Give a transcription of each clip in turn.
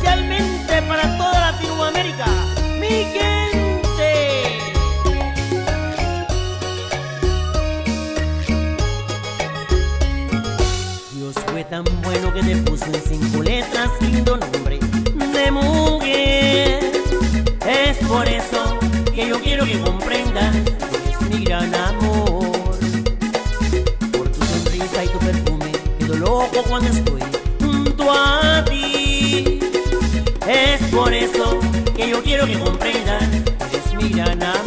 especialmente para toda Latinoamérica. Mi gente. Dios fue tan bueno que te puso en cinco letras lindo nombre de mujer. Es por eso que yo quiero que compre que yo quiero que comprendan, es mira nada.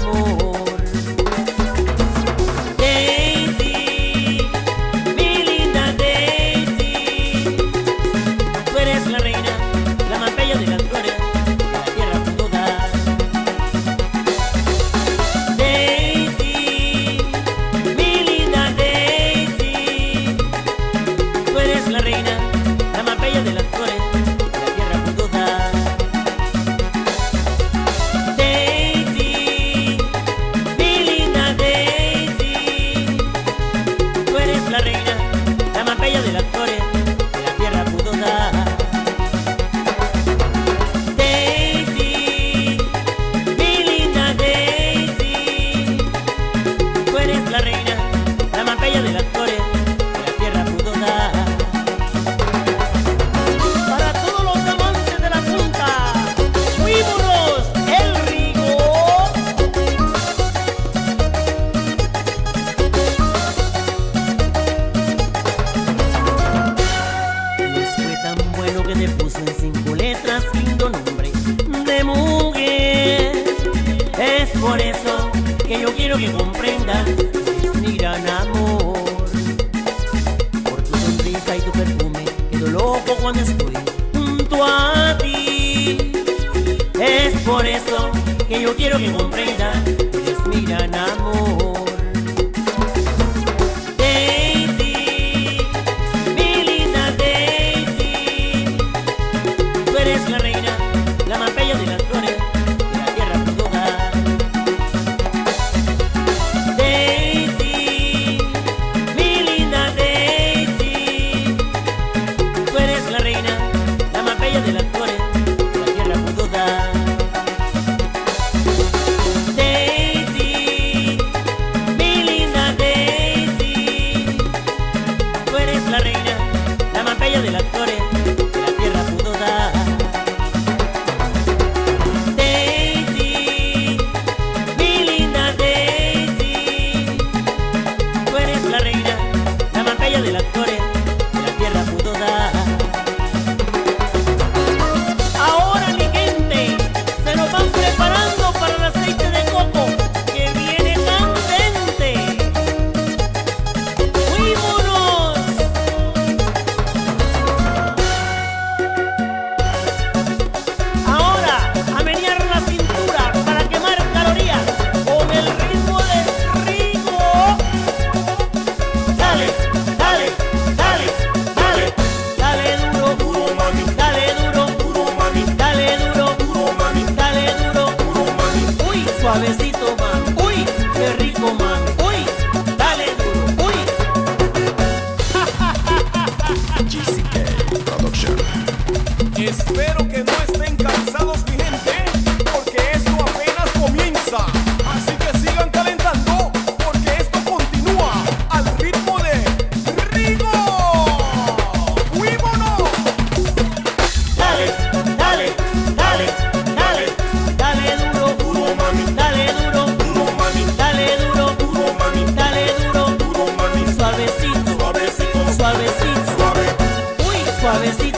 estoy junto a ti. Es por eso que yo quiero que comprendas, es mi gran amor. Daisy, mi linda Daisy, tú eres Espero que no estén cansados, mi gente, porque esto apenas comienza. Así que sigan calentando, porque esto continúa al ritmo de RIGO! ¡UIVONO! Dale, dale, dale, dale. Dale duro, duro, mami. Dale duro, duro, mami. Dale duro, duro, mami. Dale duro, duro, mami. Suavecito, suavecito. Suavecito, suavecito. Muy suavecito.